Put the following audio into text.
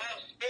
last